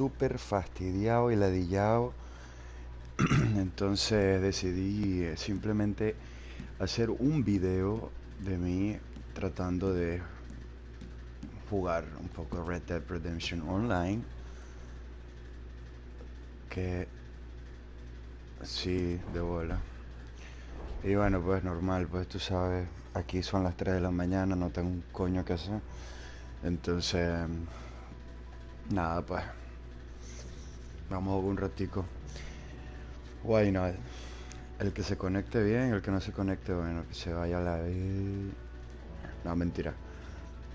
súper fastidiado y ladillado. Entonces decidí eh, simplemente hacer un video de mí tratando de jugar un poco Red Dead Redemption Online. Que sí, de bola. Y bueno, pues normal, pues tú sabes, aquí son las 3 de la mañana, no tengo un coño que hacer. Entonces, nada, pues. Vamos un ratico. Why not? El que se conecte bien, el que no se conecte, bueno, que se vaya a la... No, mentira.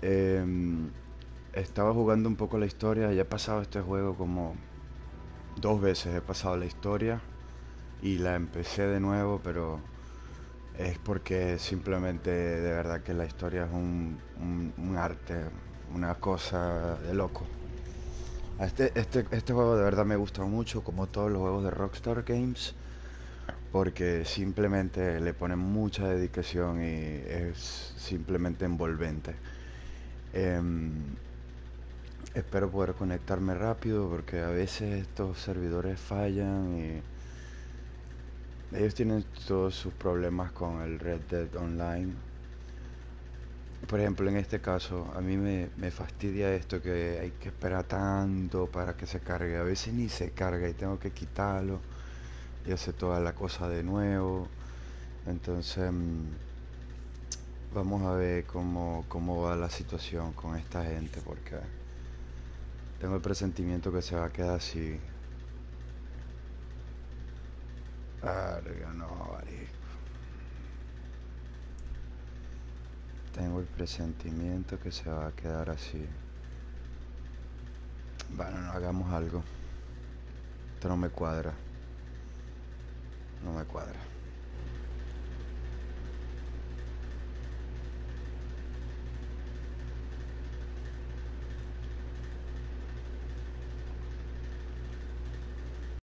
Em, estaba jugando un poco la historia, ya he pasado este juego como dos veces, he pasado la historia y la empecé de nuevo, pero es porque simplemente de verdad que la historia es un, arte, una cosa de loco. Este, este, este juego de verdad me gusta mucho, como todos los juegos de Rockstar Games, porque simplemente le ponen mucha dedicación y es simplemente envolvente. Em, espero poder conectarme rápido porque a veces estos servidores fallan y ellos tienen todos sus problemas con el Red Dead Online. Por ejemplo, en este caso, a mí me, me, fastidia esto que hay que esperar tanto para que se cargue. A veces ni se carga y tengo que quitarlo y hacer toda la cosa de nuevo. Entonces, mm, vamos a ver cómo, cómo va la situación con esta gente porque tengo el presentimiento que se va a quedar así no, Tengo el presentimiento que se va a quedar así. Bueno, no hagamos algo. Esto no me cuadra. No me cuadra.